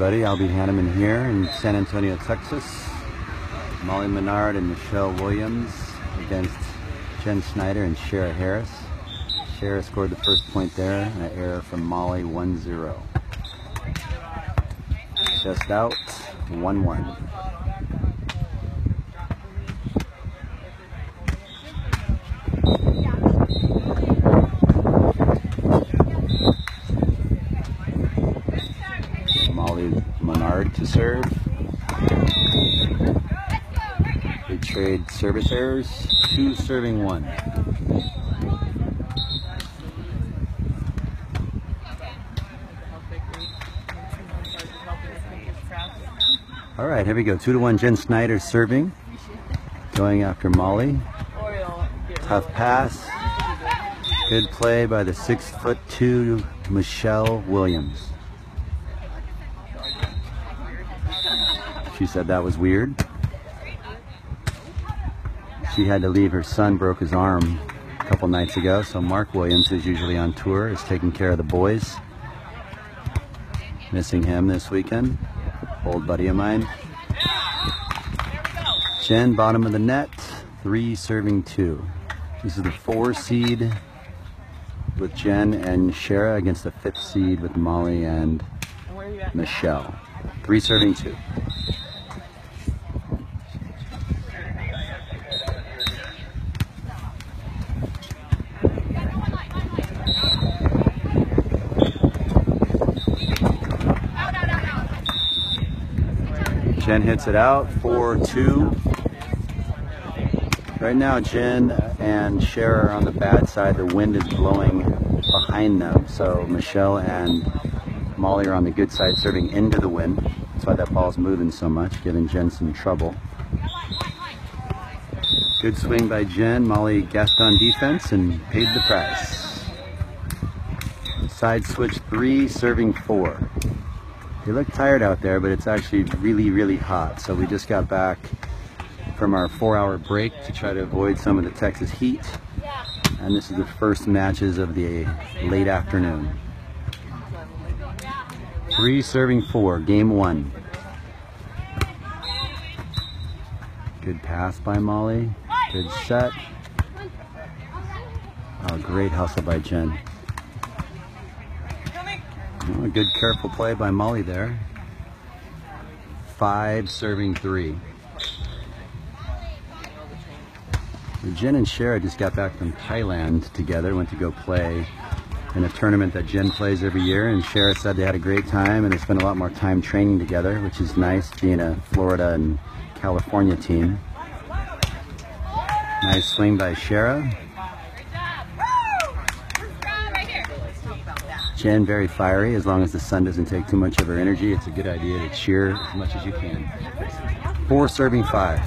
everybody. Albie Hannemann here in San Antonio, Texas. Molly Menard and Michelle Williams against Jen Snyder and Shara Harris. Shara scored the first point there, an error from Molly 1-0. Just out, 1-1. to serve. They trade service errors, two serving one. All right, here we go. Two to one, Jen Snyder serving. Going after Molly. Tough pass. Good play by the six foot two Michelle Williams. She said that was weird. She had to leave. Her son broke his arm a couple nights ago, so Mark Williams is usually on tour, is taking care of the boys. Missing him this weekend. Old buddy of mine. Jen, bottom of the net, three serving two. This is the four seed with Jen and Shara against the fifth seed with Molly and Michelle. Three serving two. Jen hits it out, 4-2. Right now, Jen and Cher are on the bad side. The wind is blowing behind them. So Michelle and Molly are on the good side, serving into the wind. That's why that ball's moving so much, giving Jen some trouble. Good swing by Jen. Molly guessed on defense and paid the price. Side switch three, serving four. You look tired out there, but it's actually really, really hot. So we just got back from our four hour break to try to avoid some of the Texas heat. And this is the first matches of the late afternoon. Three serving four, game one. Good pass by Molly. Good set. Oh, great hustle by Jen. A good careful play by Molly there. Five serving three. Jen and Shara just got back from Thailand together, went to go play in a tournament that Jen plays every year, and Shara said they had a great time and they spent a lot more time training together, which is nice, being a Florida and California team. Nice swing by Shara. Jen, very fiery. As long as the sun doesn't take too much of her energy, it's a good idea to cheer as much as you can. Four serving five.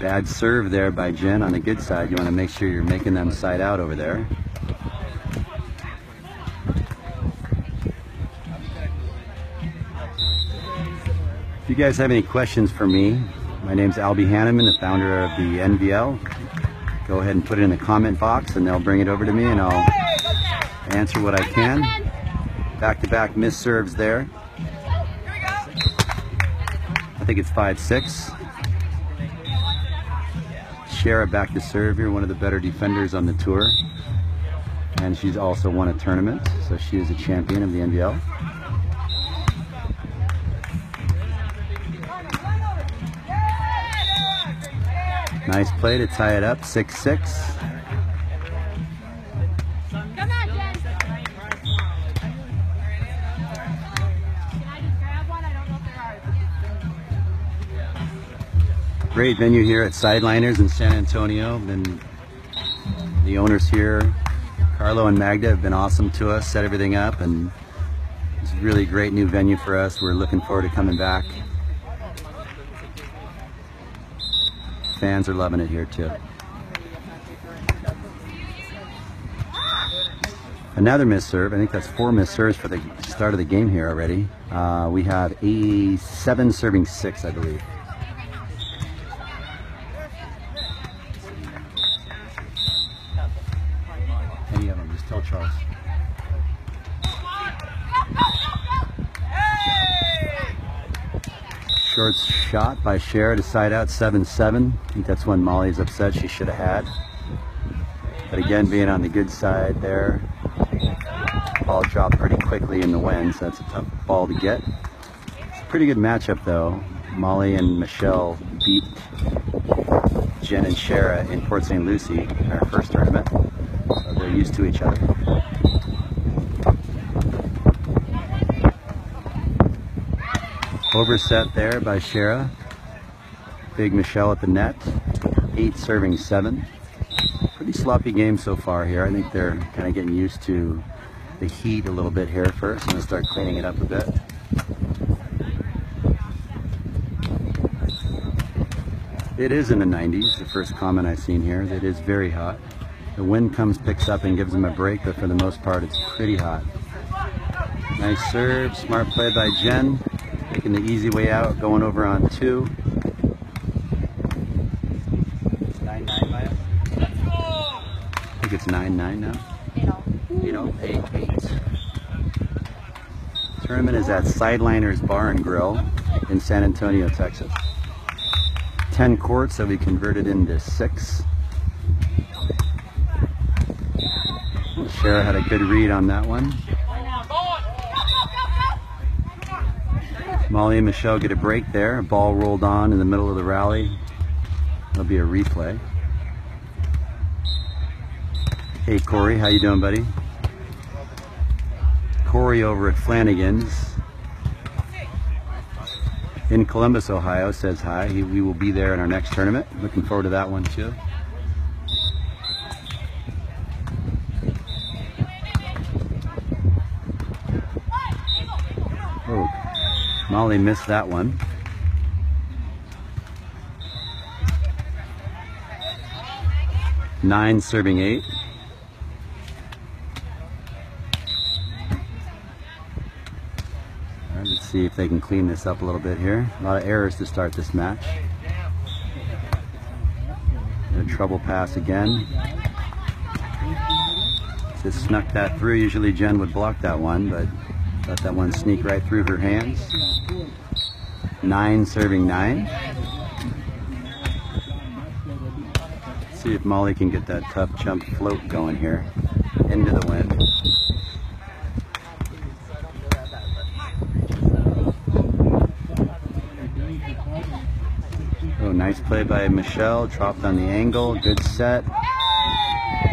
Bad serve there by Jen on the good side. You want to make sure you're making them side out over there. If you guys have any questions for me, my name's Albie Hannemann, the founder of the NVL. Go ahead and put it in the comment box and they'll bring it over to me and I'll answer what I can. Back-to-back -back miss serves there. I think it's 5-6. Shara back to serve here, one of the better defenders on the tour. And she's also won a tournament, so she is a champion of the NVL. Nice play to tie it up, 6-6. Great venue here at Sideliners in San Antonio. Been the owners here, Carlo and Magda, have been awesome to us, set everything up, and it's a really great new venue for us. We're looking forward to coming back. Fans are loving it here too. Another miss serve. I think that's four miss serves for the start of the game here already. Uh, we have a seven serving six, I believe. shot by Shara to side out 7-7. I think that's when Molly's upset she should have had. But again, being on the good side there, ball dropped pretty quickly in the wind, so that's a tough ball to get. It's a pretty good matchup though. Molly and Michelle beat Jen and Shara in Port St. Lucie in our first tournament. So they're used to each other. Overset there by Shara. Big Michelle at the net. Eight serving seven. Pretty sloppy game so far here. I think they're kind of getting used to the heat a little bit here first. I'm going to start cleaning it up a bit. It is in the 90s, the first comment I've seen here. It is very hot. The wind comes, picks up, and gives them a break, but for the most part, it's pretty hot. Nice serve, smart play by Jen. Taking the easy way out, going over on two. Nine nine, Maya. I think it's nine nine now. You know, eight oh eight. Tournament is at Sideliners Bar and Grill in San Antonio, Texas. Ten courts that we converted into six. Shara had a good read on that one. Molly and Michelle get a break there. A Ball rolled on in the middle of the rally. There'll be a replay. Hey Corey, how you doing, buddy? Corey over at Flanagan's in Columbus, Ohio says hi. He, we will be there in our next tournament. Looking forward to that one too. Oh, Molly missed that one. Nine serving eight. All right, let's see if they can clean this up a little bit here. A lot of errors to start this match. A trouble pass again. Just snuck that through. Usually Jen would block that one, but let that one sneak right through her hands. Nine serving nine. See if Molly can get that tough jump float going here into the wind. Oh, nice by Michelle. Dropped on the angle. Good set.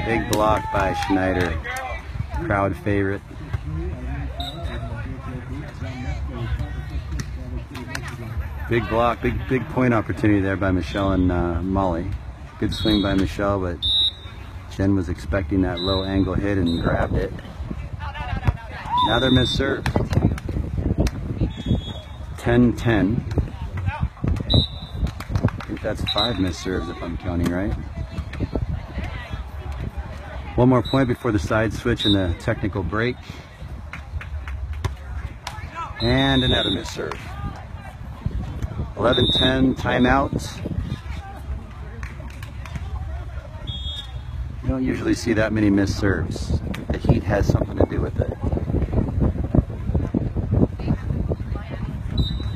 Big block by Snyder. Crowd favorite. Big block, big big point opportunity there by Michelle and uh, Molly. Good swing by Michelle, but Jen was expecting that low angle hit and grabbed it. Now they're missed serve. 10-10. That's five missed serves if I'm counting right. One more point before the side switch and the technical break. And another missed serve. 11-10 timeout. You don't usually see that many missed serves. The heat has something to do with it.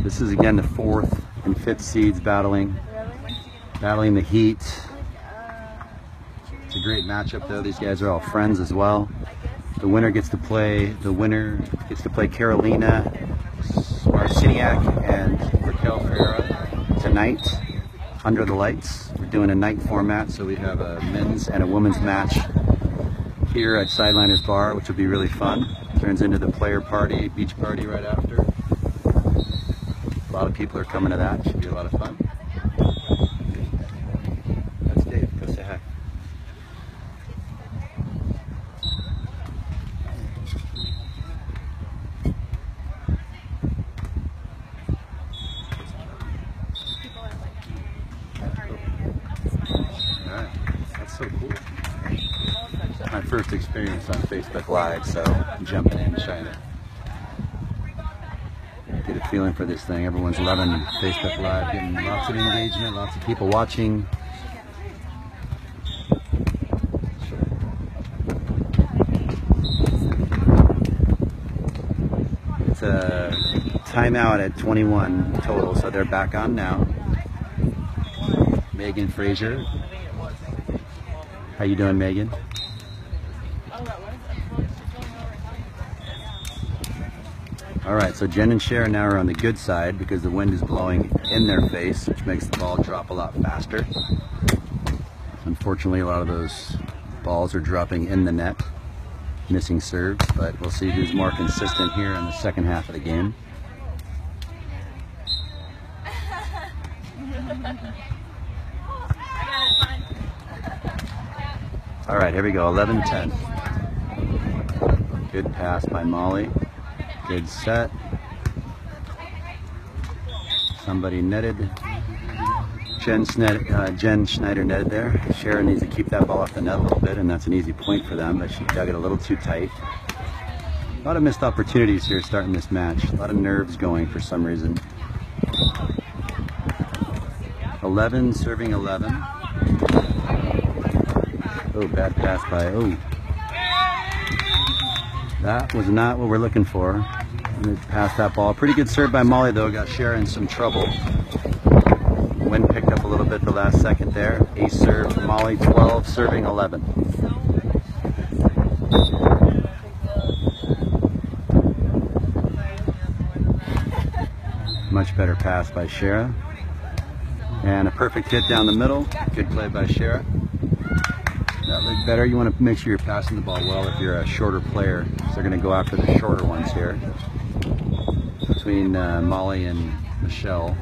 This is again the fourth and fifth seeds battling, battling the heat. It's a great matchup though. These guys are all friends as well. The winner gets to play. The winner gets to play Carolina Marciniak and Raquel Ferreira tonight under the lights. We're doing a night format, so we have a men's and a women's match here at Sideliners Bar, which will be really fun. Turns into the player party, beach party right after. A lot of people are coming to that. Should be a lot of fun. That's Dave. Go say hi. Alright, that's so cool. My first experience Live, so I'm jumping in, trying to get a feeling for this thing. Everyone's loving Facebook Live, getting lots of engagement, lots of people watching. It's a timeout at 21 total, so they're back on now. Megan Fraser. How you doing, Megan? All right, so Jen and Sharon now are on the good side because the wind is blowing in their face, which makes the ball drop a lot faster. Unfortunately, a lot of those balls are dropping in the net, missing serves, but we'll see who's more consistent here in the second half of the game. All right, here we go, 11-10. Good pass by Molly. Good set. Somebody netted. Jen, Sned, uh, Jen Snyder netted there. Sharon needs to keep that ball off the net a little bit, and that's an easy point for them, but she dug it a little too tight. A lot of missed opportunities here starting this match. A lot of nerves going for some reason. 11 serving 11. Oh, bad pass by, oh. That was not what we're looking for. Pass that ball. Pretty good serve by Molly though. Got Sharon some trouble. Wind picked up a little bit the last second there. Ace serve. Molly 12, serving 11. Much better pass by Shara. And a perfect hit down the middle. Good play by Shara. That better. You want to make sure you're passing the ball well if you're a shorter player. So they're going to go after the shorter ones here. Between uh, Molly and Michelle.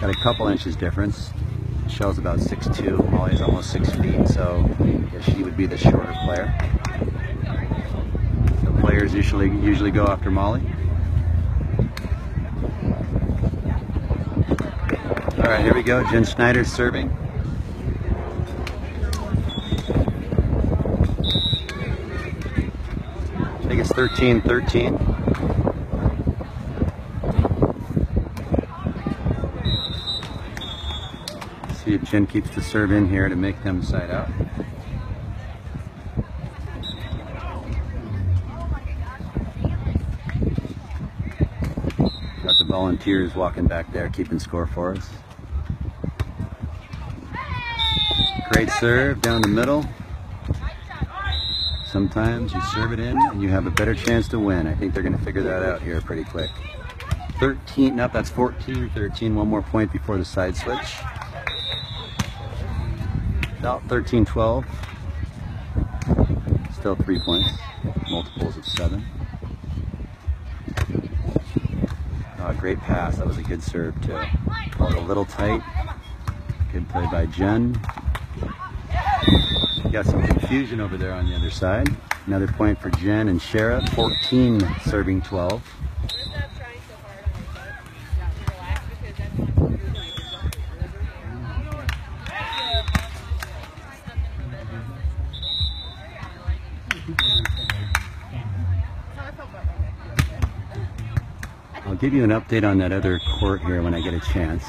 Got a couple inches difference. Michelle's about 6'2", Molly's almost 6 feet, so she would be the shorter player. The players usually usually go after Molly. All right, here we go. Jen Snyder serving. I think it's 13-13. See if Jen keeps the serve in here to make them side out. Got the volunteers walking back there, keeping score for us. Great serve down the middle. Sometimes you serve it in and you have a better chance to win. I think they're going to figure that out here pretty quick. 13, nope, that's 14, 13. One more point before the side switch. About 13, 12. Still three points. Multiples of seven. Oh, great pass. That was a good serve, too. A little tight. Good play by Jen. Got some confusion over there on the other side. Another point for Jen and Shara. 14 serving 12. I'll give you an update on that other court here when I get a chance.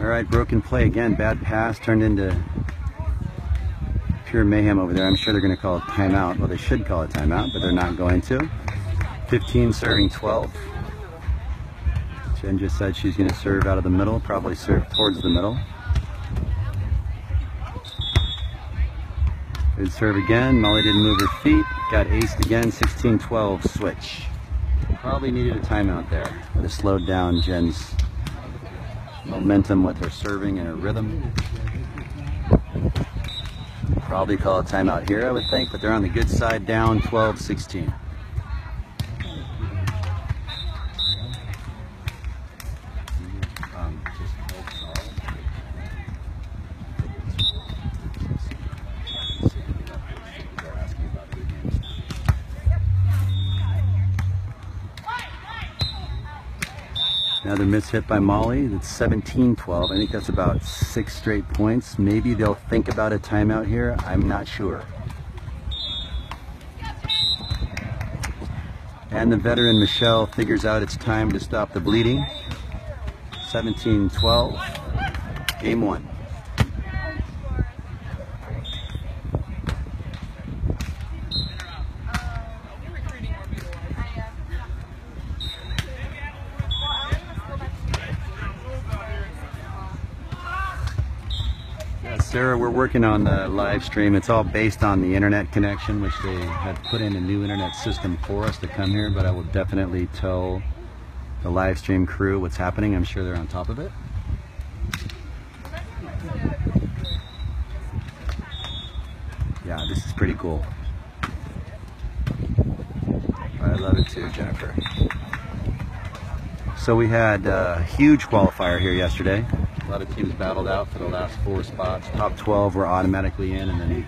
All right, broken play again. Bad pass turned into pure mayhem over there. I'm sure they're going to call a timeout. Well, they should call a timeout, but they're not going to. 15 serving 12. Jen just said she's going to serve out of the middle, probably serve towards the middle. Good serve again. Molly didn't move her feet. Got aced again. 16-12 switch. Probably needed a timeout there. Would have slowed down Jen's momentum with her serving and her rhythm. Probably call a timeout here, I would think, but they're on the good side down 12-16. Another miss hit by Molly. That's 17-12. I think that's about six straight points. Maybe they'll think about a timeout here. I'm not sure. And the veteran Michelle figures out it's time to stop the bleeding. 17-12. Game one. Sarah, we're working on the live stream. It's all based on the internet connection, which they had put in a new internet system for us to come here, but I will definitely tell the live stream crew what's happening. I'm sure they're on top of it. Yeah, this is pretty cool. I love it too, Jennifer. So we had a huge qualifier here yesterday. A lot of teams battled out for the last four spots. Top 12 were automatically in, and then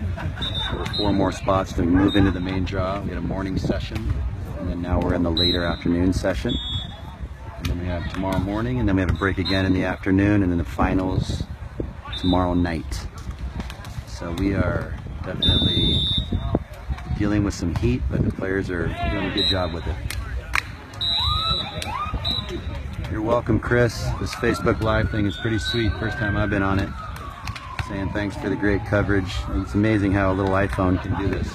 there were four more spots to move into the main draw. We had a morning session, and then now we're in the later afternoon session. And then we have tomorrow morning, and then we have a break again in the afternoon, and then the finals tomorrow night. So we are definitely dealing with some heat, but the players are doing a good job with it. Welcome, Chris. This Facebook Live thing is pretty sweet. First time I've been on it. Saying thanks for the great coverage. It's amazing how a little iPhone can do this.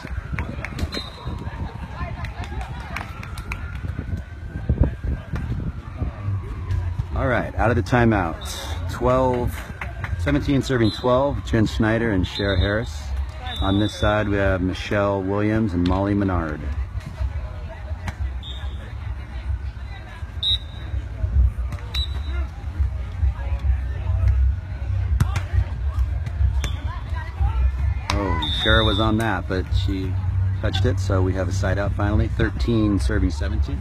All right, out of the timeout. 12, 17 serving 12, Jen Snyder and Shara Harris. On this side, we have Michelle Williams and Molly Menard. On that, but she touched it, so we have a side out finally. 13 serving 17.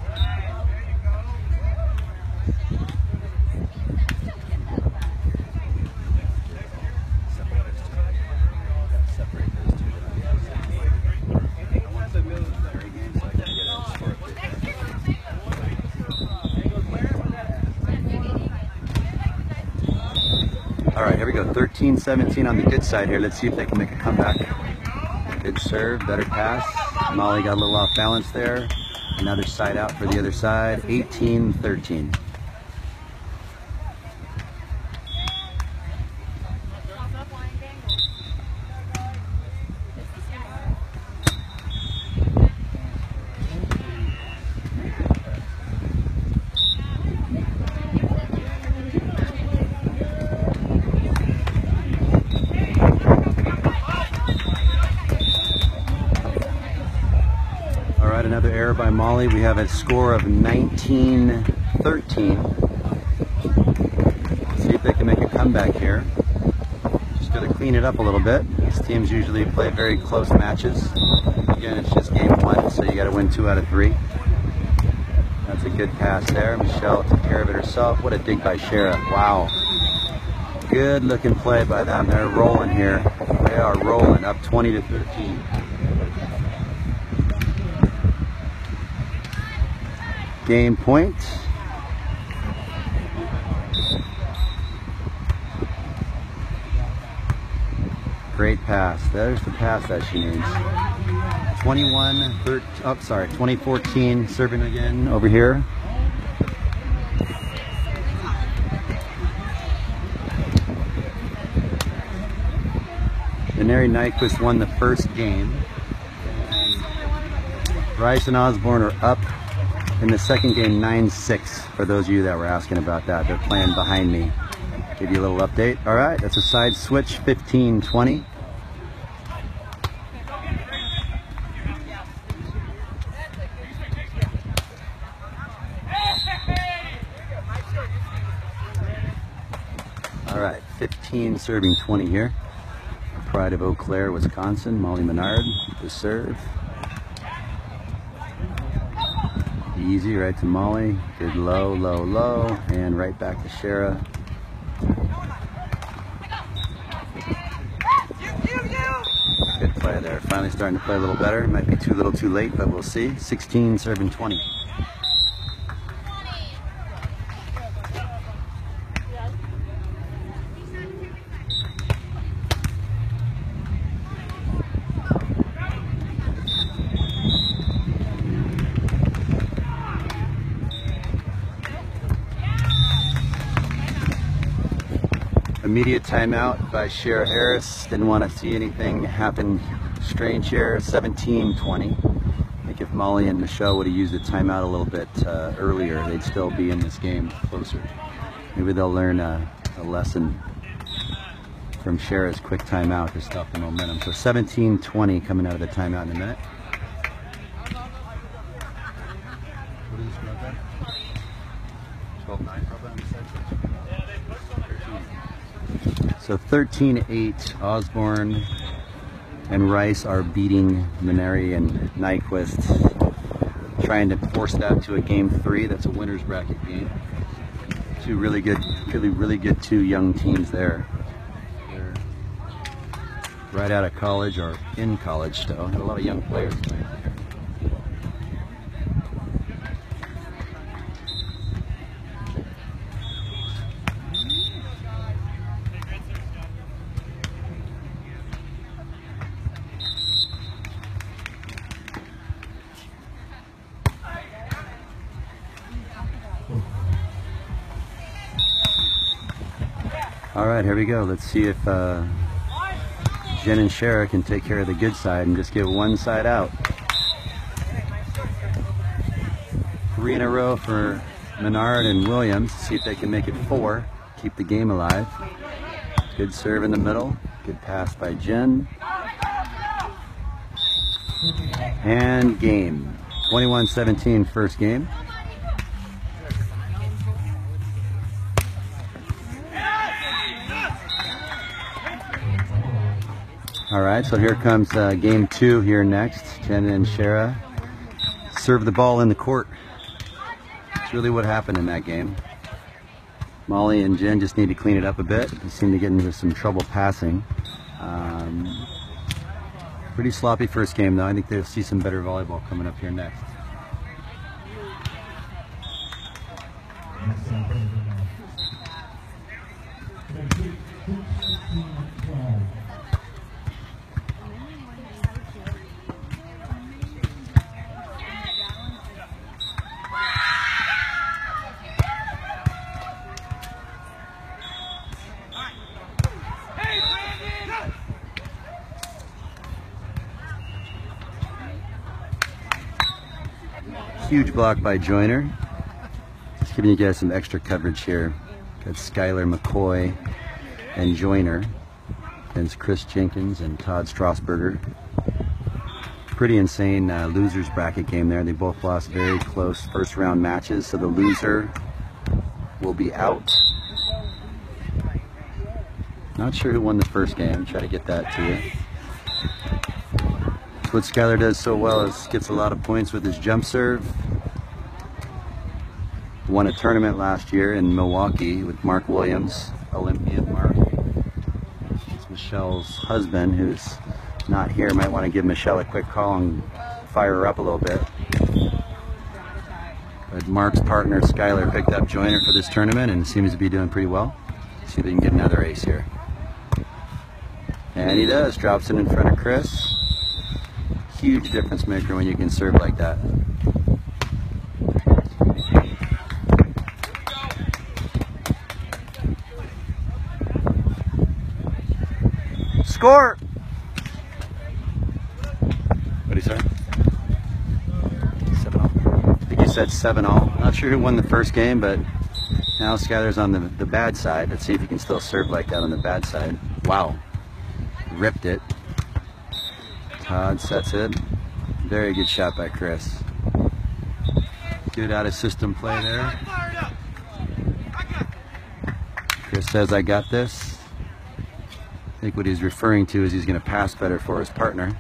All right, here we go. 13-17 on the good side here. Let's see if they can make a comeback. Good serve, better pass. Molly got a little off balance there. Another side out for the other side. 18-13. We have a score of 19-13. See if they can make a comeback here. Just got to clean it up a little bit. These teams usually play very close matches. Again, it's just game one, so you got to win two out of three. That's a good pass there. Michelle took care of it herself. What a dig by Shara. Wow. Good looking play by them. They're rolling here. They are rolling up 20 to 13. Game point. Great pass. There's the pass that she needs. 21, 13, oh, sorry, 2014, serving again over here. Denari Nyquist won the first game. Rice and Osborne are up in the second game 9-6 for those of you that were asking about that they're playing behind me. Give you a little update. All right that's a side switch 15-20 all right 15 serving 20 here. Pride of Eau Claire Wisconsin Molly Menard the serve Easy right to Molly. Good low, low, low. And right back to Shara. Good play there. Finally starting to play a little better. Might be too little too late, but we'll see. 16 serving 20. Timeout by Shara Harris. Didn't want to see anything happen strange here. 17-20. I think if Molly and Michelle would have used the timeout a little bit uh, earlier, they'd still be in this game closer. Maybe they'll learn a, a lesson from Shara's quick timeout to stop the momentum. So 17-20 coming out of the timeout in a minute. So 13-8, Osborne and Rice are beating Mainieri and Nyquist. Trying to force that to a game three. That's a winner's bracket game. Two really good, really, really good two young teams there. They're right out of college or in college still. Had a lot of young players. All right, here we go. Let's see if uh, Jen and Shara can take care of the good side and just get one side out. Three in a row for Menard and Williams. See if they can make it four. Keep the game alive. Good serve in the middle. Good pass by Jen. And game. 21-17 first game. Right, so here comes uh, game two here next. Jen and Shara serve the ball in the court. That's really what happened in that game. Molly and Jen just need to clean it up a bit. They seem to get into some trouble passing. Um, pretty sloppy first game though. I think they'll see some better volleyball coming up here next. Huge block by Joyner. Just giving you guys some extra coverage here. Got Skylar McCoy and Joyner. Against Chris Jenkins and Todd Strasburger. Pretty insane uh, losers bracket game there. They both lost very close first round matches, so the loser will be out. Not sure who won the first game. Try to get that to you what Skylar does so well is gets a lot of points with his jump serve. Won a tournament last year in Milwaukee with Mark Williams, Olympian Mark. It's Michelle's husband who's not here. Might want to give Michelle a quick call and fire her up a little bit. But Mark's partner Skylar picked up Joyner for this tournament and seems to be doing pretty well. See if they can get another ace here. And he does. Drops it in front of Chris huge difference maker when you can serve like that. Score! What did he say? Seven all. I think he said seven all. Not sure who won the first game, but now Skylar's on the, the bad side. Let's see if he can still serve like that on the bad side. Wow. Ripped it. Todd sets it. Very good shot by Chris. Good out of system play there. Chris says, I got this. I think what he's referring to is he's going to pass better for his partner.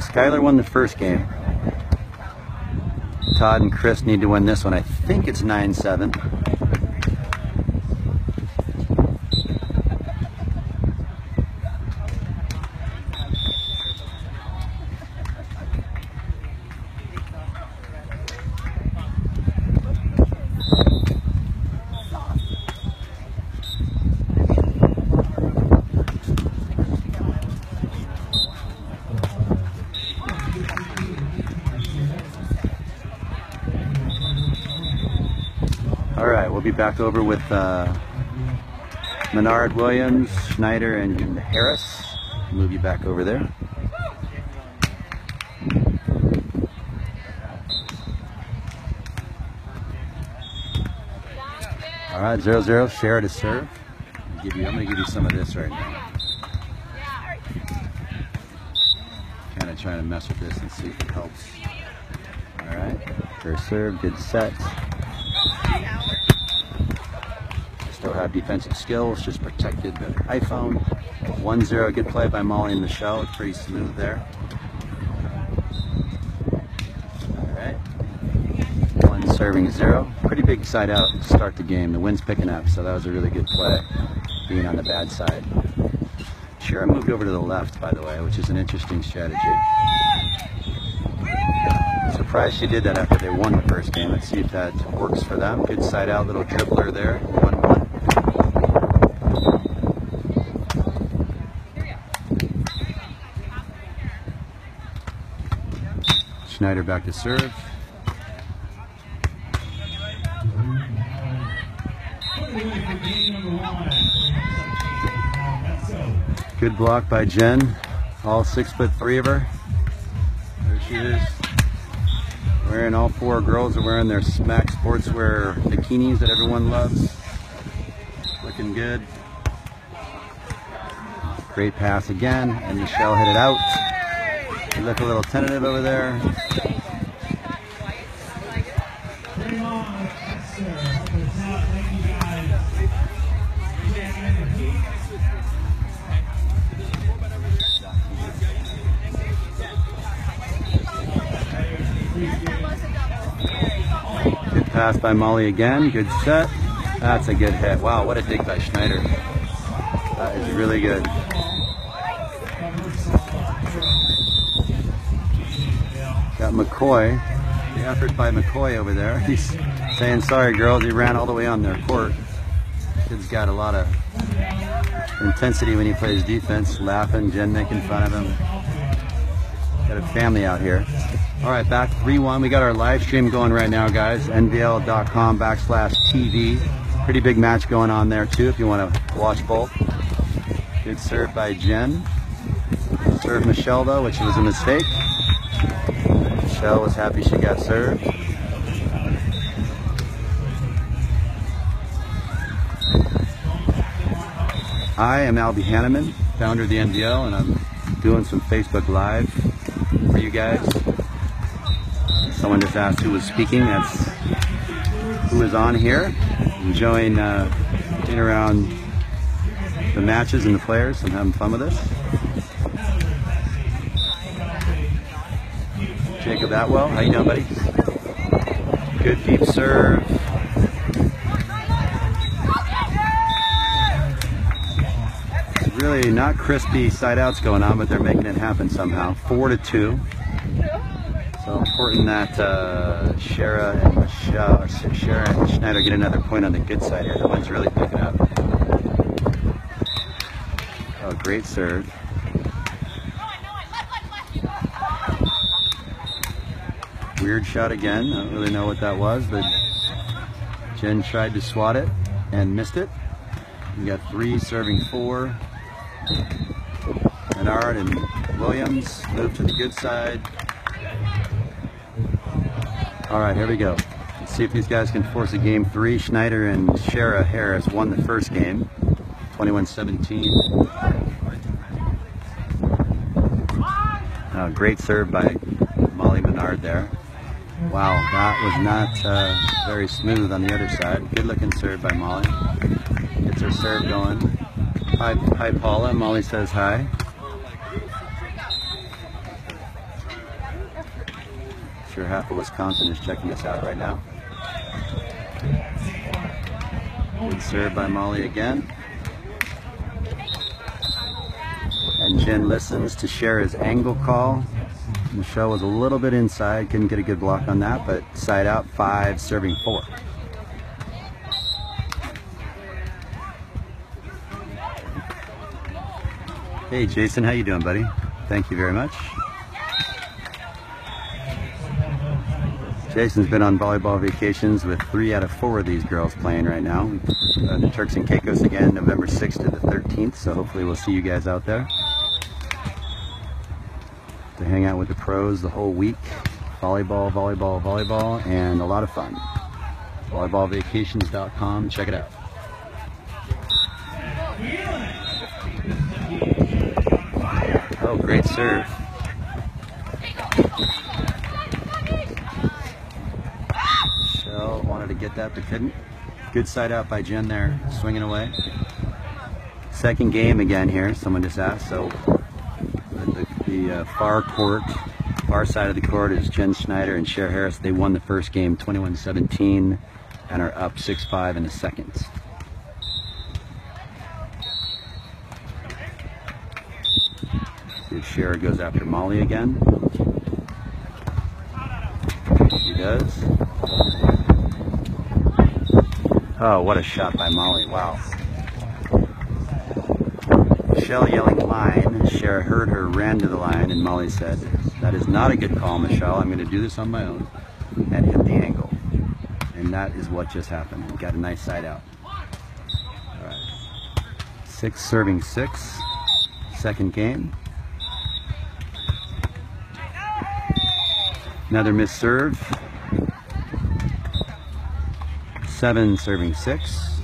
Skylar won the first game. Todd and Chris need to win this one. I think it's 9-7. Back over with uh, Menard, Williams, Snyder, and Harris. Move you back over there. All right, zero zero. Share to serve. I'm gonna, you, I'm gonna give you some of this right now. Kind of trying to mess with this and see if it helps. All right, first serve, good set. Have defensive skills, just protected the iPhone. 1-0, good play by Molly and Michelle. Pretty smooth there. All right. One serving zero. Pretty big side out to start the game. The wind's picking up, so that was a really good play, being on the bad side. Shara moved over to the left, by the way, which is an interesting strategy. Surprised she did that after they won the first game. Let's see if that works for them. Good side out, little dribbler there. 1-1. Back to serve. Good block by Jen. All six foot three of her. There she is. Wearing all four girls are wearing their Smack Sportswear bikinis that everyone loves. Looking good. Great pass again, and Michelle hit it out. Look a little tentative over there. Good pass by Molly again. Good set. That's a good hit. Wow, what a dig by Snyder. That is really good. McCoy. The effort by McCoy over there. He's saying, sorry girls, he ran all the way on their court. Kid's got a lot of intensity when he plays defense. Laughing, Jen making fun of him. Got a family out here. All right, back 3-1. We got our live stream going right now, guys. NVL.com backslash TV. Pretty big match going on there, too, if you want to watch both. Good serve by Jen. Serve Michelle, though, which was a mistake. Was happy she got served. I am Albie Hannemann, founder of the NVL, and I'm doing some Facebook Live for you guys. Someone just asked who was speaking. That's who is on here, enjoying uh, being around the matches and the players and having fun with us. Jacob Atwell, how you doing, buddy? Good deep serve. really not crispy side outs going on, but they're making it happen somehow. Four to two. So important that uh, Shara and Michelle, or Shara and Snyder get another point on the good side here. The wind's really picking up. Oh, great serve. Weird shot again. I don't really know what that was, but Jen tried to swat it and missed it. We got three serving four. Menard and Williams move to the good side. All right, here we go. Let's see if these guys can force a game three. Snyder and Shara Harris won the first game, 21-17. Uh, great serve by. Wow, that was not uh, very smooth on the other side. Good looking serve by Molly. Gets her serve going. Hi, hi Paula. Molly says hi. Sure half of Wisconsin is checking us out right now. Good serve by Molly again. And Jen listens to Shara's angle call. Michelle was a little bit inside, couldn't get a good block on that, but side out five, serving four. Hey Jason, how you doing, buddy? Thank you very much. Jason's been on volleyball vacations with three out of four of these girls playing right now. Uh, the Turks and Caicos again, November 6th to the 13th, so hopefully we'll see you guys out there. To hang out with the pros the whole week. Volleyball, volleyball, volleyball, and a lot of fun. Volleyballvacations.com, check it out. Oh, great serve. Shell wanted to get that but couldn't. Good side out by Jen there, swinging away. Second game again here, someone just asked. So the, uh, far court, far side of the court is Jen Snyder and Shara Harris. They won the first game 21-17 and are up 6-5 in the second. See if Shara goes after Molly again. She does. Oh, what a shot by Molly. Wow. Michelle yelling line. Shara heard her, ran to the line, and Molly said, That is not a good call, Michelle. I'm going to do this on my own. And hit the angle. And that is what just happened. We got a nice side out. All right. Six serving six. Second game. Another missed serve. Seven serving six.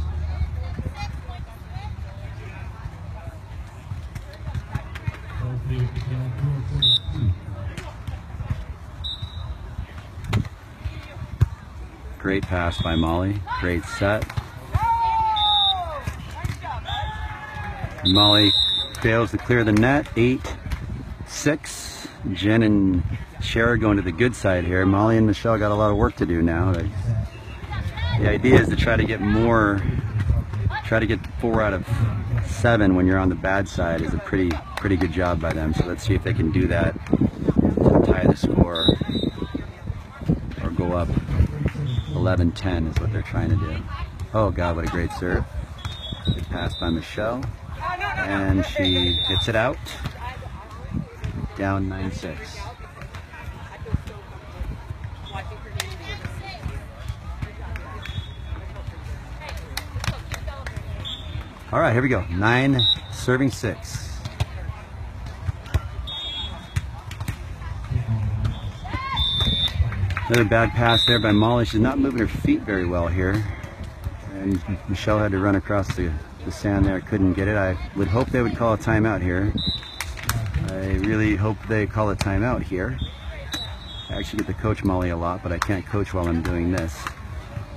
Great pass by Molly. Great set. Molly fails to clear the net. Eight, six. Jen and Shara going to the good side here. Molly and Michelle got a lot of work to do now. The idea is to try to get more, try to get four out of seven when you're on the bad side is a pretty pretty good job by them. So let's see if they can do that to tie the score or go up 11-10 is what they're trying to do. Oh God, what a great serve. Good pass by Michelle. And she hits it out. Down 9-6. All right, here we go. Nine serving six. Another bad pass there by Molly. She's not moving her feet very well here. And Michelle had to run across the, the sand there. Couldn't get it. I would hope they would call a timeout here. I really hope they call a timeout here. I actually get to coach Molly a lot, but I can't coach while I'm doing this.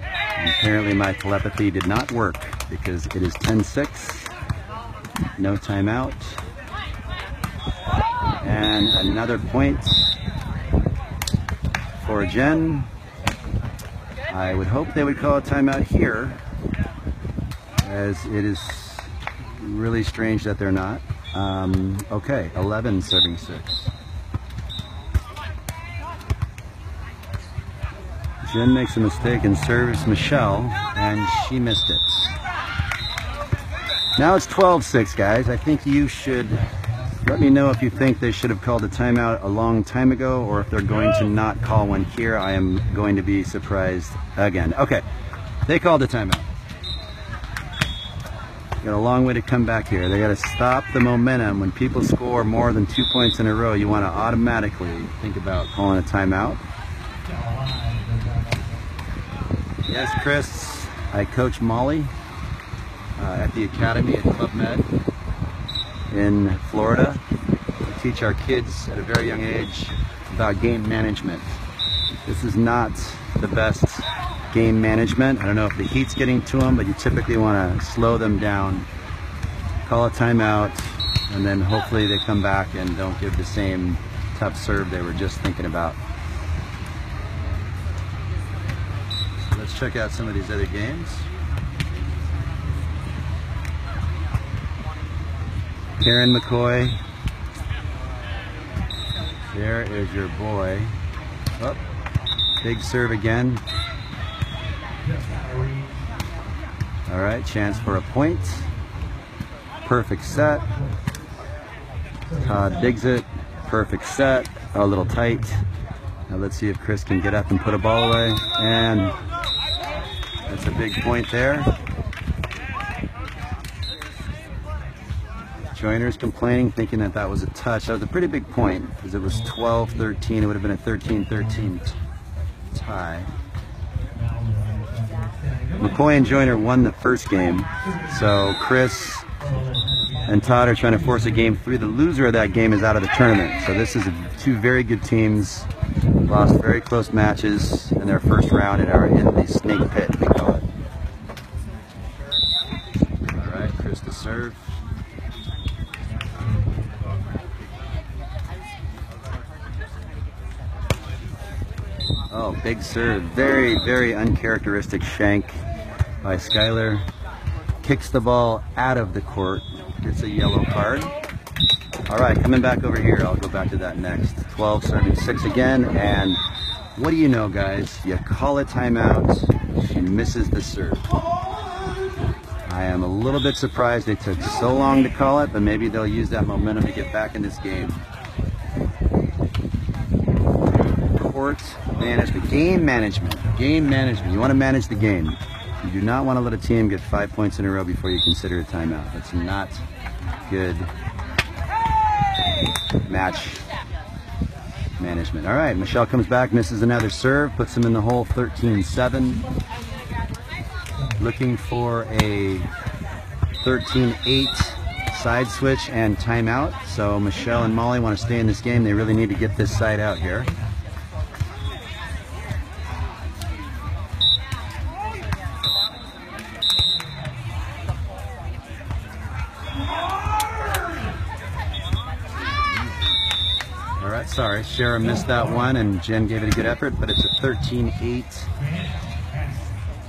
And apparently my telepathy did not work because it is 10-6. No timeout. And another point for Jen. I would hope they would call a timeout here as it is really strange that they're not. Um, okay, 11 serving 6. Jen makes a mistake and serves Michelle, and she missed it. Now it's 12-6, guys. I think you should let me know if you think they should have called a timeout a long time ago or if they're going to not call one here. I am going to be surprised again. Okay, they called a timeout. Got a long way to come back here. They got to stop the momentum. When people score more than two points in a row, you want to automatically think about calling a timeout. Yes, Chris, I coach Molly uh, at the Academy at Club Med in Florida. We teach our kids at a very young age about game management. This is not the best game management. I don't know if the heat's getting to them, but you typically want to slow them down, call a timeout, and then hopefully they come back and don't give the same tough serve they were just thinking about. Let's check out some of these other games. Karen McCoy. There is your boy. Oh, big serve again. All right, chance for a point. Perfect set. Todd digs it. Perfect set. A little tight. Now let's see if Chris can get up and put a ball away. And that's a big point there. Joyner's complaining, thinking that that was a touch. That was a pretty big point because it was 12-13. It would have been a 13-13 tie. McCoy and Joiner won the first game, so Chris and Todd are trying to force a game three. The loser of that game is out of the tournament. So this is two very good teams, lost very close matches in their first round and are in the snake pit, we call it. All right, Chris to serve. Oh, big serve. Very, very uncharacteristic shank by Skylar. Kicks the ball out of the court. Gets a yellow card. All right, coming back over here. I'll go back to that next. 12 serving 6 again. And what do you know, guys? You call a timeout. She misses the serve. I am a little bit surprised they took so long to call it, but maybe they'll use that momentum to get back in this game. Court management, game management, game management. You want to manage the game. You do not want to let a team get five points in a row before you consider a timeout. That's not good match management. All right, Michelle comes back, misses another serve, puts him in the hole 13-7. Looking for a 13-8 side switch and timeout. So Michelle and Molly want to stay in this game. They really need to get this side out here. Sorry. Shara missed that one, and Jen gave it a good effort, but it's a 13-8,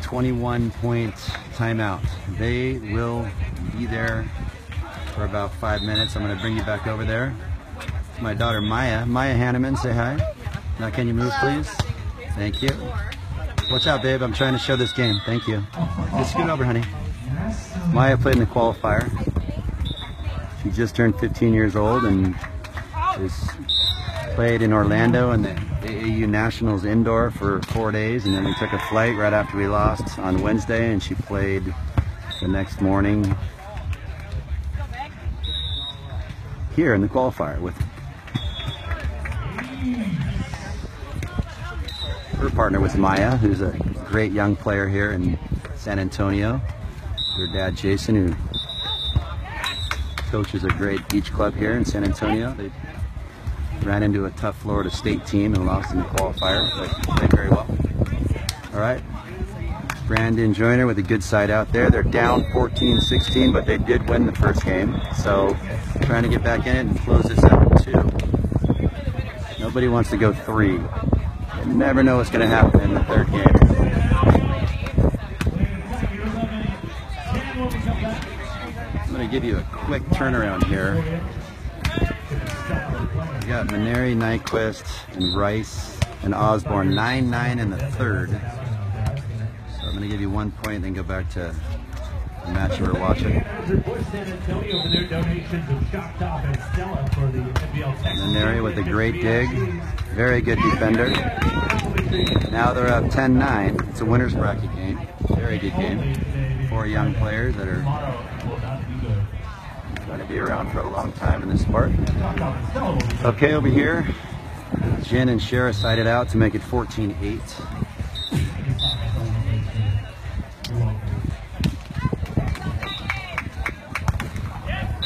21-point timeout. They will be there for about five minutes. I'm going to bring you back over there. It's my daughter, Maya. Maya Hannemann, say hi. Now, can you move, please? Thank you. Watch out, babe. I'm trying to show this game. Thank you. Just scoot over, honey. Maya played in the qualifier. She just turned 15 years old and is played in Orlando in the AAU Nationals indoor for four days, and then we took a flight right after we lost on Wednesday, and she played the next morning here in the qualifier with her partner was Maya, who's a great young player here in San Antonio. Her dad Jason, who coaches a great beach club here in San Antonio. They ran into a tough Florida State team and lost in the qualifier, but played very well. All right. Brandon Joyner with a good side out there. They're down 14-16, but they did win the first game. So trying to get back in it and close this out two. Nobody wants to go three. You never know what's going to happen in the third game. I'm going to give you a quick turnaround here. We got Maneri, Nyquist, and Rice and Osborne, 9-9 in the third. So I'm going to give you one point, then go back to the match you were watching. Maneri with a great dig. Very good defender. Now they're up 10-9. It's a winner's bracket game. Very good game. Four young players that are be around for a long time in this sport. Okay, over here, Jen and Shara sided out to make it 14-8.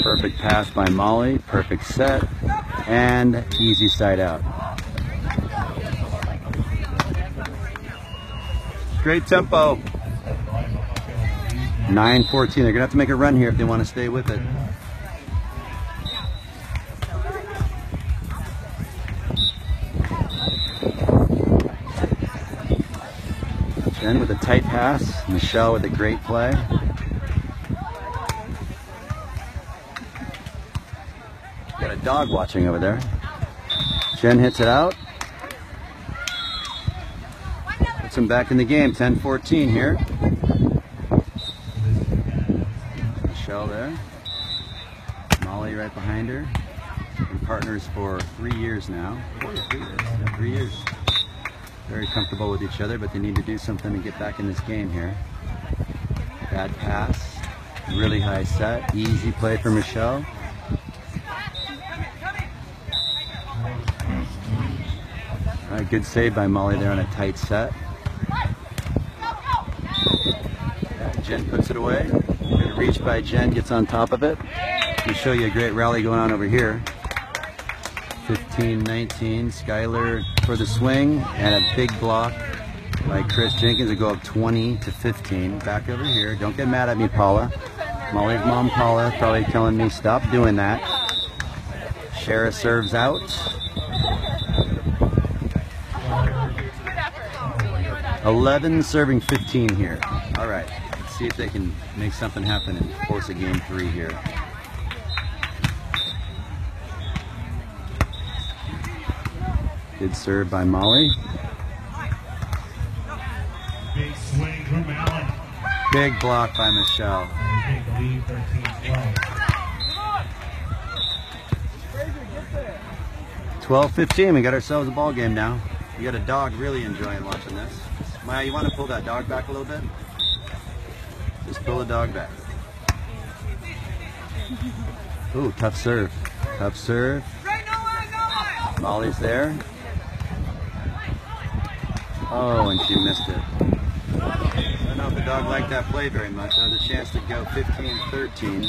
Perfect pass by Molly, perfect set, and easy side out. Great tempo. 9-14. They're to have to make a run here if they want to stay with it. With a tight pass. Michelle with a great play. Got a dog watching over there. Jen hits it out. Puts him back in the game. 10-14 here. Michelle there. Molly right behind her. Been partners for three years now. Three years. Very comfortable with each other, but they need to do something to get back in this game here. Bad pass, really high set, easy play for Michelle. All right, good save by Molly there on a tight set. Jen puts it away. Good reach by Jen, gets on top of it. We show you a great rally going on over here. 15-19, Skylar for the swing, and a big block by Chris Jenkins to go up 20 to 15. Back over here. Don't get mad at me, Paula. Molly's mom, Paula, probably telling me stop doing that. Shara serves out. 11 serving 15 here. All right, let's see if they can make something happen and force a game three here. Good serve by Molly. Big swing from Allen. Big block by Michelle. They lead 13-12. 12-15, we got ourselves a ball game now. We got a dog really enjoying watching this. Maya, you want to pull that dog back a little bit? Just pull the dog back. Ooh, tough serve. Tough serve. Molly's there. Oh, and she missed it. I don't know if the dog liked that play very much. Another chance to go 15-13.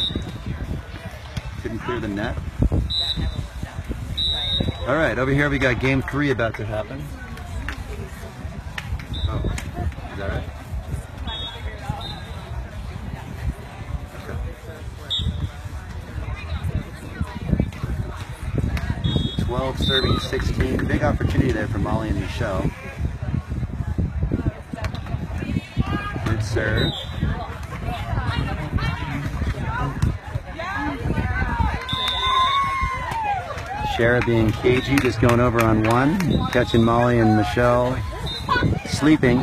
Couldn't clear the net. All right, over here we got game three about to happen. Oh, is that right? Okay. 12 serving 16. Big opportunity there for Molly and Michelle. Good serve. Shara being cagey, just going over on one, catching Molly and Michelle sleeping.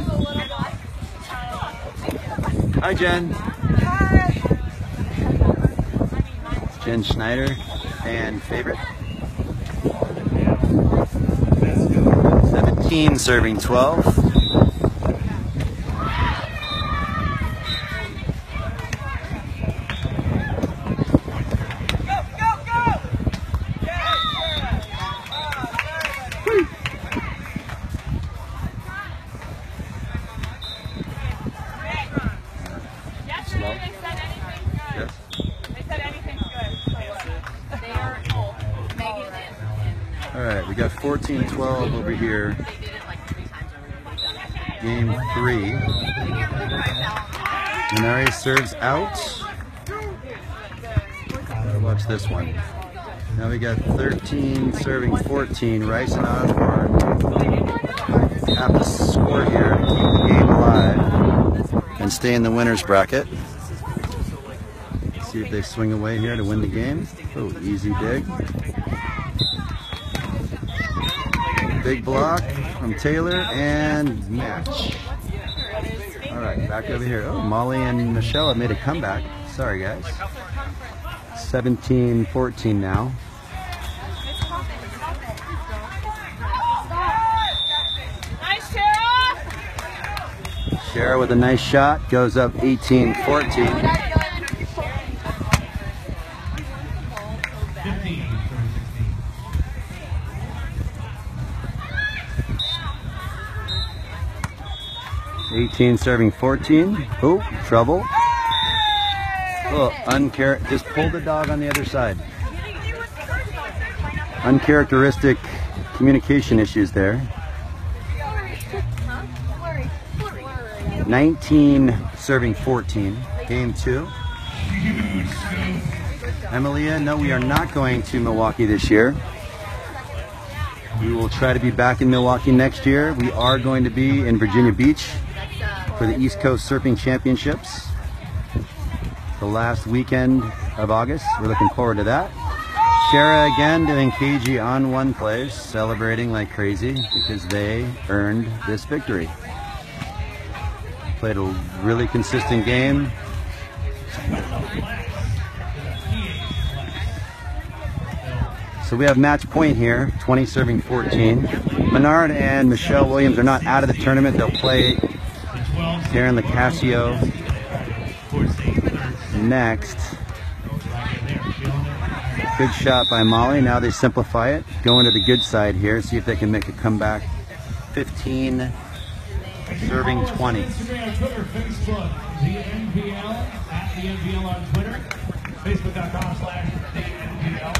Hi, Jen. Jen Snyder, fan favorite. 17 serving 12. Serves out. Watch this one. Now we got 13 serving 14. Rice and Osborne have to score here, keep the game alive, and stay in the winner's bracket. See if they swing away here to win the game. Oh, easy dig. Big block from Taylor and match. Back over here. Oh, Molly and Michelle have made a comeback. Sorry, guys. 17-14 now. Nice, Tara! Shara with a nice shot goes up 18-14. 15 18 serving 14. Oh, trouble. Oh, unchar- just pull the dog on the other side. Uncharacteristic communication issues there. 19 serving 14. Game two. Emilia, no, we are not going to Milwaukee this year. We will try to be back in Milwaukee next year. We are going to be in Virginia Beach for the East Coast Surfing Championships the last weekend of August. We're looking forward to that. Shara again doing KG on one place, celebrating like crazy because they earned this victory. Played a really consistent game. So we have match point here, 20 serving 14. Menard and Michelle Williams are not out of the tournament. They'll play The 12 Darren Lacasio next. There. Good shot by Molly. Now they simplify it. Going to the good side here. See if they can make a comeback. 15, serving 20. Instagram, Twitter, Facebook, the NVL, at the NVL on Twitter, Facebook.com slash the NVL,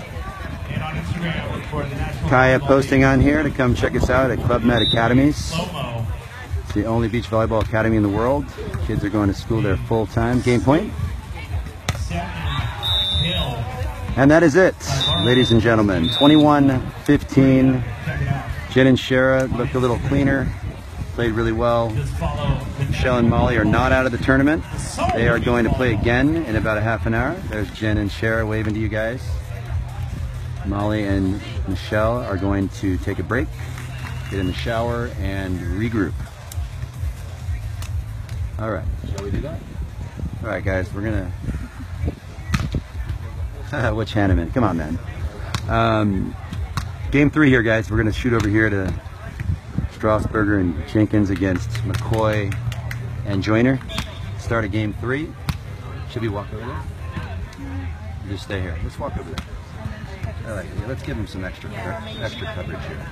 and on Instagram look for the National Kaya posting on here to come check us out at Club Med Academies. It's the only beach volleyball academy in the world. Kids are going to school there full time. Game point. And that is it, ladies and gentlemen. 21 15. Check it out. Jen and Shara looked a little cleaner, played really well. Michelle and Molly are not out of the tournament. They are going to play again in about a half an hour. There's Jen and Shara waving to you guys. Molly and Michelle are going to take a break, get in the shower, and regroup. All right, shall we do that? All right, guys, we're gonna. Which Hannemann? Come on, man. Um, game three here, guys. We're gonna shoot over here to Strasburger and Jenkins against McCoy and Joyner. Start of game three. Should we walk over there? Or Just stay here. Let's walk over there. All right, yeah, let's give him some extra extra coverage here.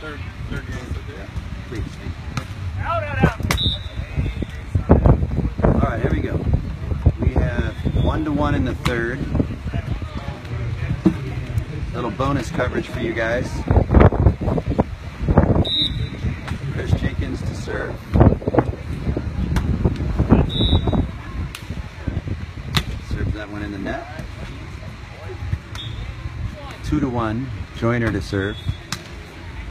Third, third game. Please. Out, out, out. All right, here we go. We have one to one in the third. Little bonus coverage for you guys. Chris Jenkins to serve. Serves that one in the net. Two to one. Joyner to serve.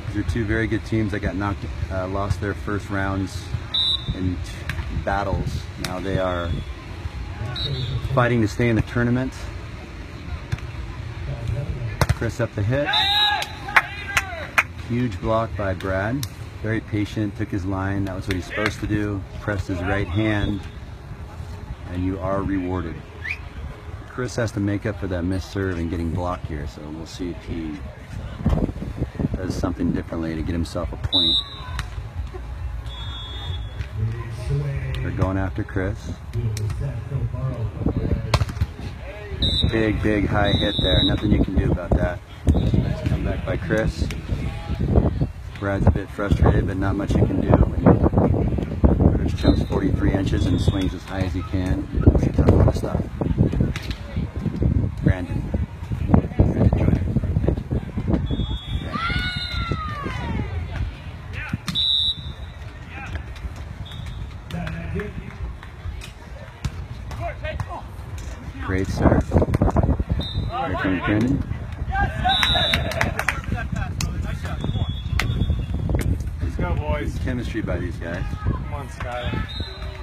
These are two very good teams that got knocked, uh, lost their first rounds in battles. Now they are fighting to stay in the tournament. Chris up the hit. Huge block by Brad. Very patient, took his line. That was what he's supposed to do. Pressed his right hand, and you are rewarded. Chris has to make up for that missed serve and getting blocked here, so we'll see if he does something differently to get himself a point. They're going after Chris. Big, big high hit there. Nothing you can do about that. Nice comeback by Chris. Brad's a bit frustrated, but not much you can do Chris jumps 43 inches and swings as high as he can. It's a tough to stop. Brandon. Brandon Joyner. Thank you. Great serve. Here comes Brandon. Let's go, boys. Chemistry by these guys. Come on, Skyler.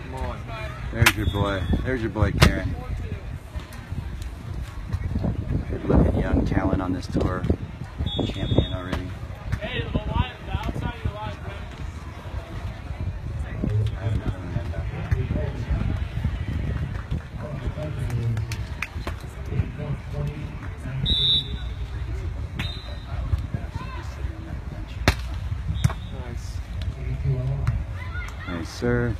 Come on. There's your boy. There's your boy, Karen. Good looking young talent on this tour. Champion already. Hey, the line, the outside of the line, Brent. I have another one back. Nice. Nice serve.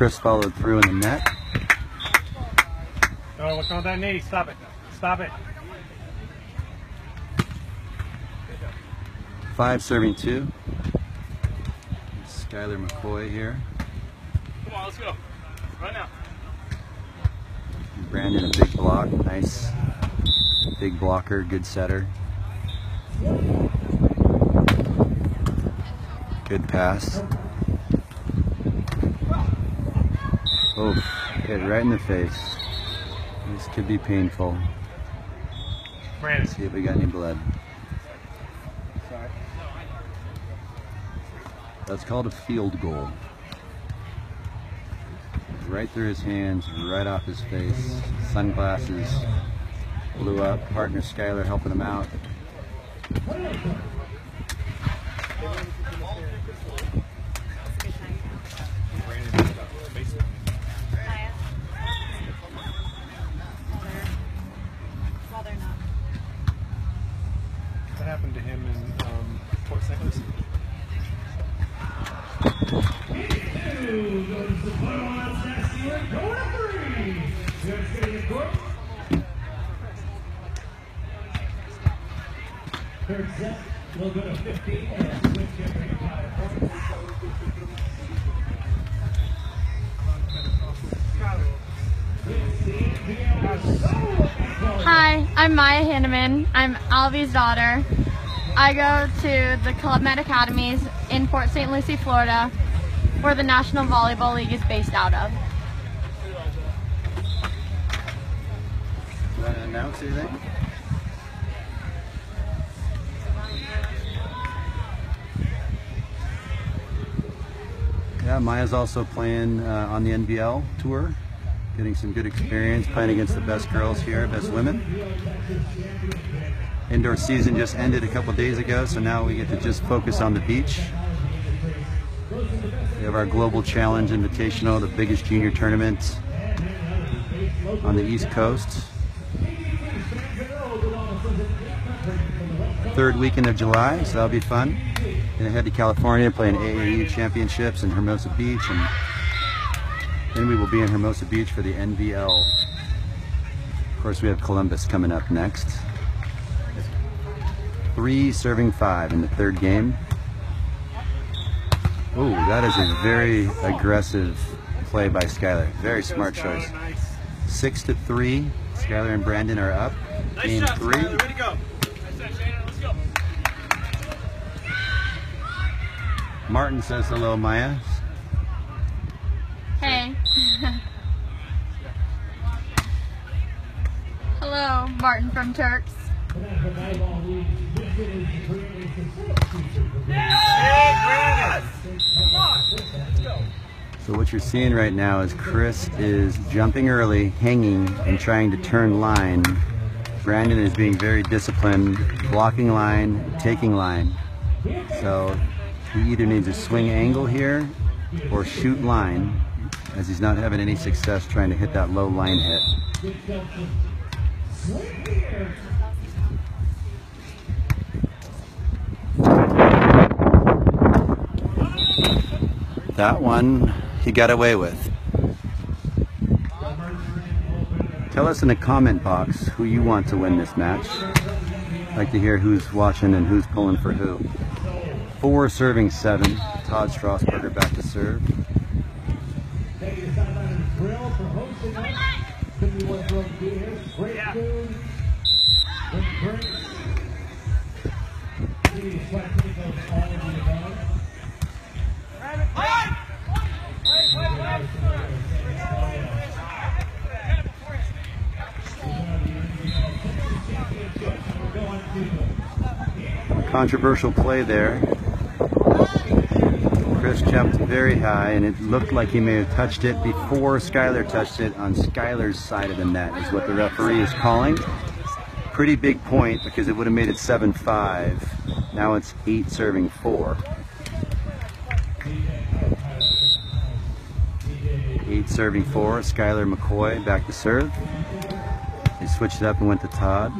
Chris followed through in the net. Oh, what's with that knee? Stop it. Stop it. Five serving two. Skylar McCoy here. Come on, let's go. Right now. Brandon, a big block. Nice. Big blocker, good setter. Good pass. Oof, hit right in the face. This could be painful. Brandon. See if we got any blood. That's called a field goal. Right through his hands, right off his face. Sunglasses blew up. Partner Skyler helping him out. Maya Hannemann. I'm Alvy's daughter. I go to the Club Med Academies in Port St. Lucie, Florida, where the National Volleyball League is based out of. Want to announce anything? Yeah, Maya's also playing uh, on the NVL tour, getting some good experience playing against the best girls here, best women. Indoor season just ended a couple days ago, so now we get to just focus on the beach. We have our Global Challenge Invitational, the biggest junior tournament on the East Coast. Third weekend of July, so that'll be fun. Gonna head to California, play in AAU championships in Hermosa Beach, and then we will be in Hermosa Beach for the NVL. Of course, we have Columbus coming up next. Three serving five in the third game. Oh, that is a very aggressive play by Skylar. Very smart choice. Six to three. Skylar and Brandon are up. Nice Game three. To go. Nice shot, Shannon. Let's go. Martin says hello, Maya. Hey. Hello, Martin from Turks. So what you're seeing right now is Chris is jumping early, hanging, and trying to turn line. Brandon is being very disciplined, blocking line, taking line. So he either needs a swing angle here or shoot line, as he's not having any success trying to hit that low line hit. That one he got away with. Tell us in the comment box who you want to win this match. I'd like to hear who's watching and who's pulling for who. Four serving seven. Todd Strasburger back to serve. Thank you to Sideline Grill for hosting us. Couldn't be more thrilled to be here. Great food. Great drinks. Please, sweat tables, all of the. Controversial play there. Chris jumped very high and it looked like he may have touched it before Skylar touched it on Skylar's side of the net is what the referee is calling. Pretty big point because it would have made it 7-5. Now it's 8 serving 4. 8 serving 4. Skylar McCoy back to serve. They switched it up and went to Todd.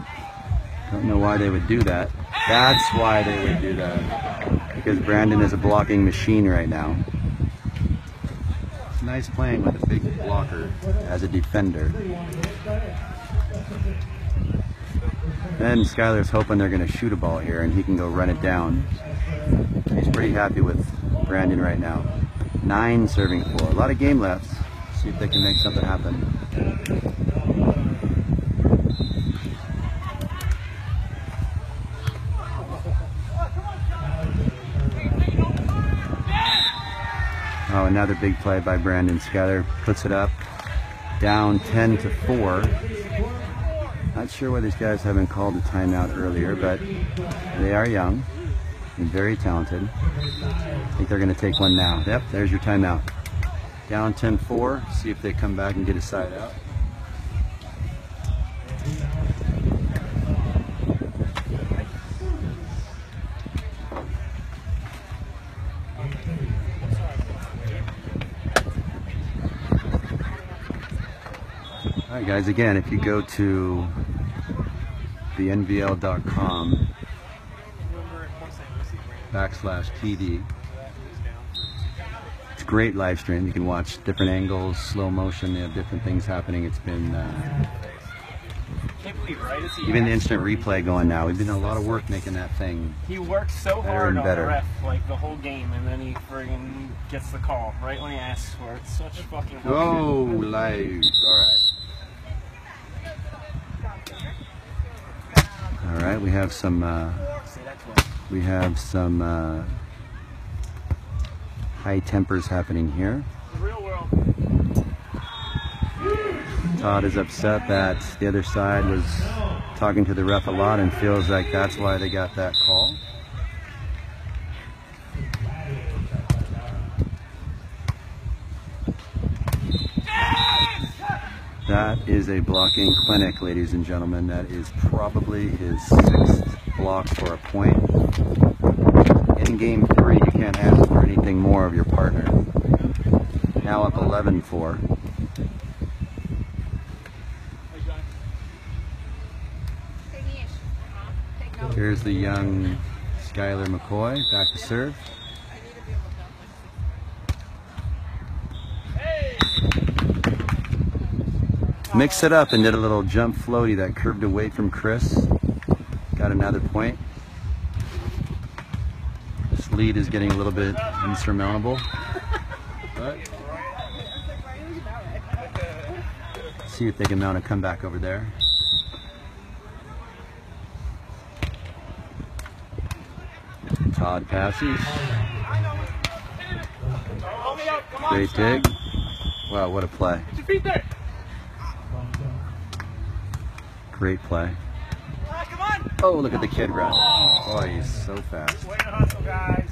Don't know why they would do that. That's why they would do that. Because Brandon is a blocking machine right now. It's nice playing with a big blocker as a defender. Then Skylar's hoping they're going to shoot a ball here and he can go run it down. He's pretty happy with Brandon right now. Nine serving four. A lot of game left. See if they can make something happen. Oh, another big play by Brandon Skyler. Puts it up. Down 10 to 4. Not sure why these guys haven't called a timeout earlier, but they are young. and very talented. I think they're going to take one now. Yep, there's your timeout. Down 10-4. See if they come back and get a side out. All right, guys. Again, if you go to the NVL.com Remember at Port St. Lucie, Brandon backslash TV, it's a great live stream. You can watch different angles, slow motion. They have different things happening. It's been uh, Can't believe, right? Is he even the instant replay going now. We've been a lot of work making that thing. He works so hard on better. the ref like the whole game, and then he friggin' gets the call right when he asks for it. Such fucking. Oh, live. All right. All right. We have some. Uh, we have some uh, high tempers happening here. Todd is upset that the other side was talking to the ref a lot and feels like that's why they got that call. Is a blocking clinic, ladies and gentlemen. That is probably his sixth block for a point. In game three, you can't ask for anything more of your partner. Now up 11 4. Here's the young Skylar McCoy back to serve. Mixed it up and did a little jump floaty that curved away from Chris. Got another point. This lead is getting a little bit insurmountable. But see if they can mount a comeback over there. Todd passes. Great dig. Wow, what a play. Get your feet there. Great play. Oh, look at the kid run. Oh, he's so fast. Way to hustle, guys.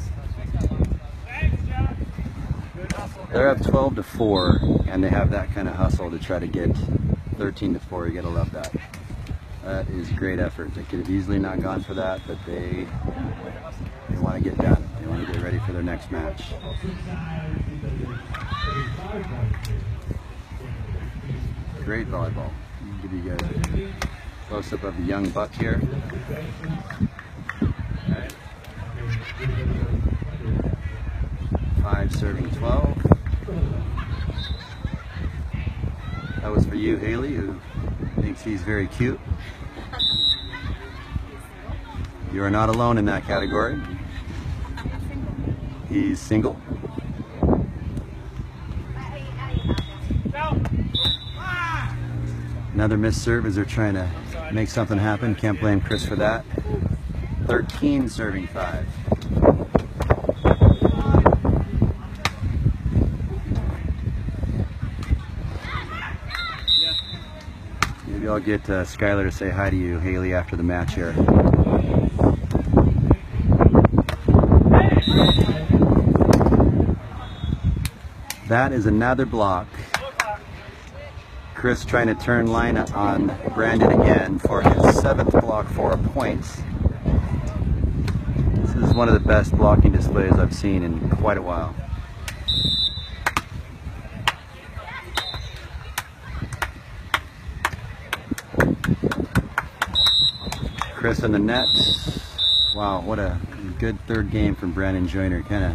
They're up 12 to 4, and they have that kind of hustle to try to get 13 to 4. You gotta love that. That is great effort. They could have easily not gone for that, but they they want to get done. They want to get ready for their next match. Great volleyball. Give you guys a close up of the young buck here. Five serving 12. That was for you, Haley, who thinks he's very cute. You are not alone in that category. He's single. No. Another missed serve as they're trying to make something happen. Can't blame Chris for that. 13 serving five. Maybe I'll get uh, Skylar to say hi to you, Haley, after the match here. That is another block. Chris trying to turn line on Brandon again for his seventh block for a point. This is one of the best blocking displays I've seen in quite a while. Chris in the net. Wow, what a good third game from Brandon Joyner. Kind of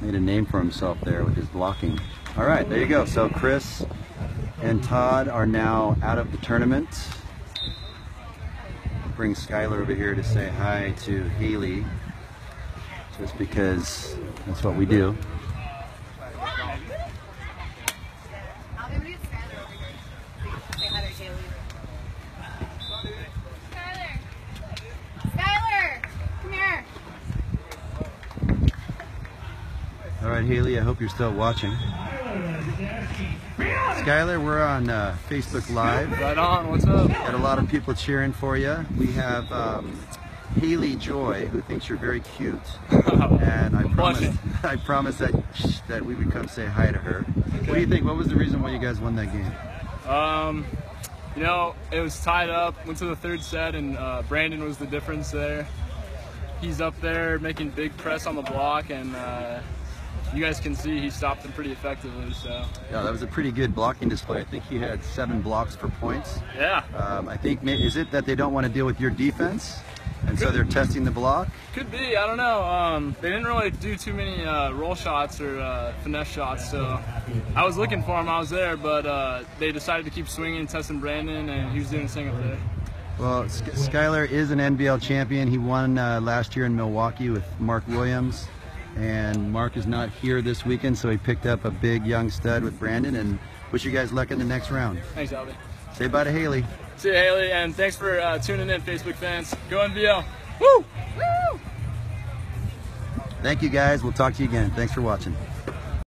made a name for himself there with his blocking. All right, there you go. So Chris and Todd are now out of the tournament. Bring Skylar over here to say hi to Haley, just because that's what we do. Skylar! Skylar! Come here! All right, Haley, I hope you're still watching. Skylar, we're on uh, Facebook Live. Right on. What's up? Got a lot of people cheering for you. We have um, Haley Joy, who thinks you're very cute, and I promised I promised that that we would come say hi to her. What do you think? What was the reason why you guys won that game? Um, you know, it was tied up. Went to the third set, and uh, Brandon was the difference there. He's up there making big press on the block, and uh, you guys can see he stopped them pretty effectively. So Yeah, that was a pretty good blocking display. I think he had seven blocks for points. yeah, Um, I think is it that they don't want to deal with your defense, and so they're testing the block. could be. I don't know. Um, they didn't really do too many uh, roll shots or uh, finesse shots, so I was looking for him. I was there, but uh, they decided to keep swinging, testing Brandon, and he was doing his thing there. Well, Sk- Skylar is an NVL champion. He won uh, last year in Milwaukee with Mark Williams, and Mark is not here this weekend, so he picked up a big young stud with Brandon. And wish you guys luck in the next round. Thanks, Albie. Say bye to Haley. See you, Haley, and thanks for uh, tuning in, Facebook fans. Go NVL. Woo! Thank you guys. We'll talk to you again. Thanks for watching.